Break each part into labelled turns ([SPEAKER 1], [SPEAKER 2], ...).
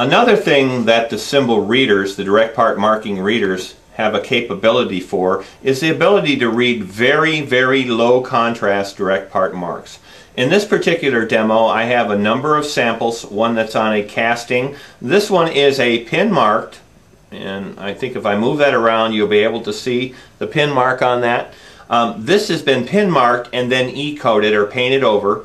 [SPEAKER 1] Another thing that the symbol readers, the direct part marking readers, have a capability for is the ability to read very, very low contrast direct part marks. In this particular demo, I have a number of samples, one that's on a casting. This one is a pin marked, and I think if I move that around, you'll be able to see the pin mark on that. Um, this has been pin marked and then E-coated or painted over.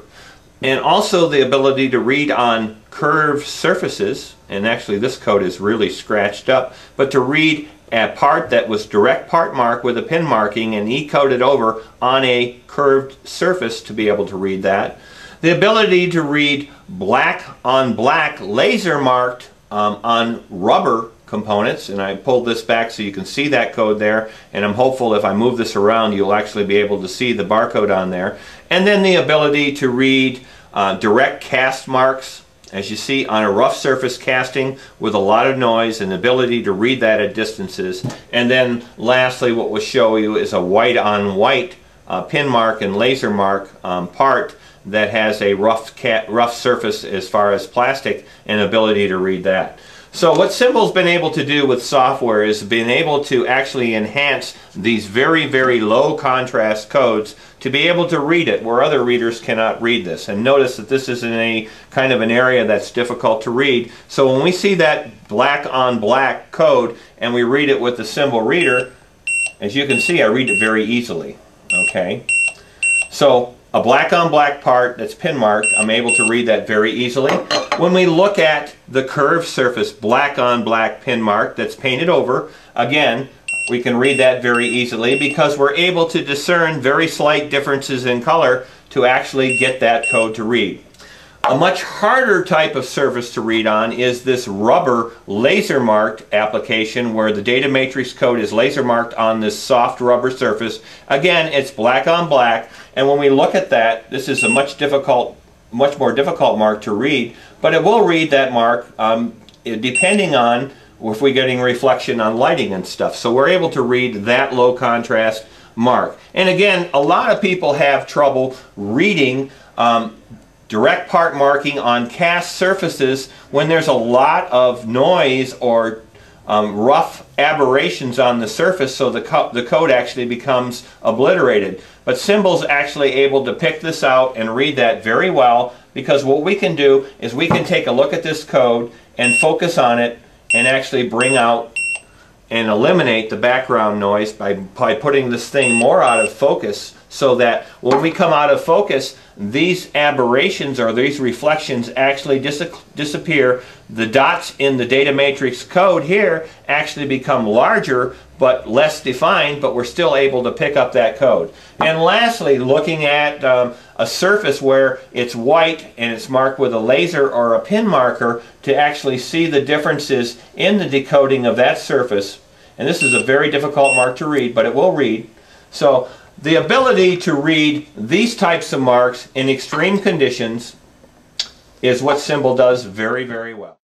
[SPEAKER 1] And also the ability to read on curved surfaces, and actually this code is really scratched up, but to read a part that was direct part mark with a pin marking and E-coated over on a curved surface to be able to read that. The ability to read black on black laser marked um, on rubber components and I pulled this back so you can see that code there and I'm hopeful if I move this around you'll actually be able to see the barcode on there and then the ability to read uh, direct cast marks as you see on a rough surface casting with a lot of noise and ability to read that at distances. And then lastly what we'll show you is a white on white uh, pin mark and laser mark um, part that has a rough, rough surface as far as plastic and ability to read that. So what Symbol's been able to do with software is been able to actually enhance these very, very low contrast codes to be able to read it where other readers cannot read this. And notice that this is in a kind of an area that's difficult to read. So when we see that black on black code and we read it with the symbol reader, as you can see, I read it very easily. Okay? So a black on black part that's pin marked, I'm able to read that very easily. When we look at the curved surface, black on black pin mark that's painted over, again, we can read that very easily because we're able to discern very slight differences in color to actually get that code to read. A much harder type of surface to read on is this rubber laser marked application where the data matrix code is laser marked on this soft rubber surface. Again, it's black on black and when we look at that, this is a much difficult, much more difficult mark to read, but it will read that mark um, depending on if we're getting reflection on lighting and stuff. So we're able to read that low contrast mark. And again, a lot of people have trouble reading um, direct part marking on cast surfaces when there's a lot of noise or um, rough aberrations on the surface so the, co the code actually becomes obliterated. But Symbol's actually able to pick this out and read that very well because what we can do is we can take a look at this code and focus on it and actually bring out and eliminate the background noise by, by putting this thing more out of focus so that when we come out of focus, these aberrations or these reflections actually dis disappear. The dots in the data matrix code here actually become larger but less defined, but we're still able to pick up that code. And lastly, looking at um, a surface where it's white and it's marked with a laser or a pin marker to actually see the differences in the decoding of that surface and this is a very difficult mark to read, but it will read. So the ability to read these types of marks in extreme conditions is what Symbol does very, very well.